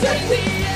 We. me.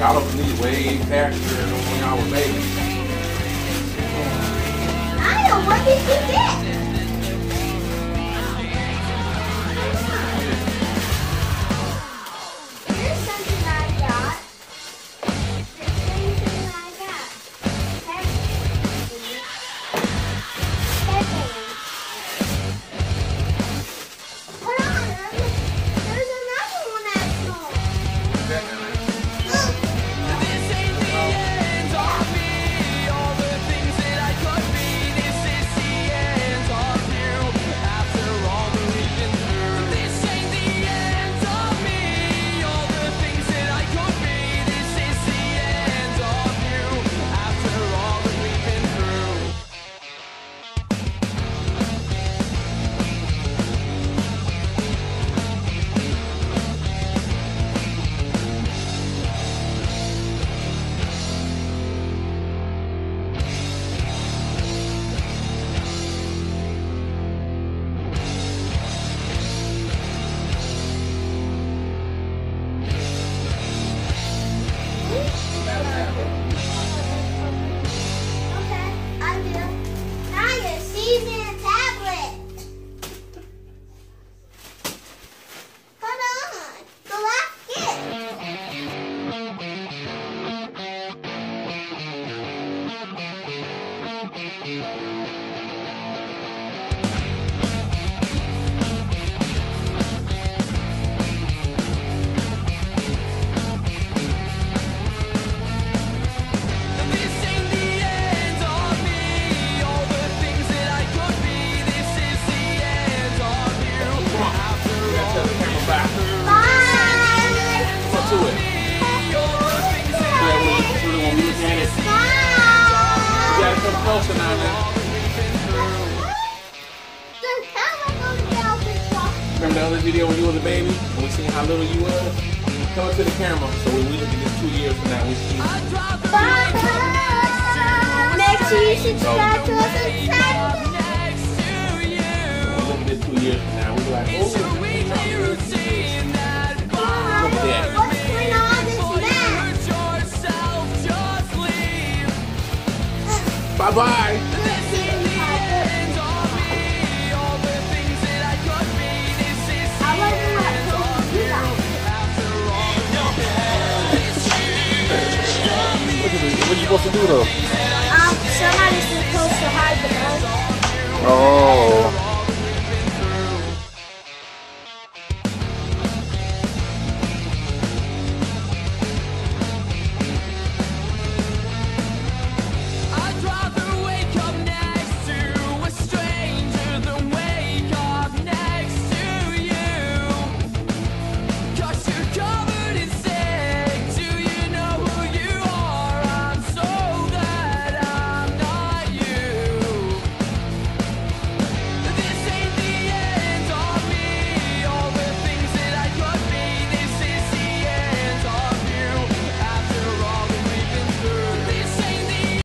Y'all don't way faster than when y'all were babies. I know. What did you get? Video when you was a baby and we seen how little you was? Come up to the camera so when we look at this two years from now we see Bye. Make sure you subscribe to us and subscribe. we look two years from now we be like, oh, look at that. What's Um, somebody's supposed to hide the ball. Oh.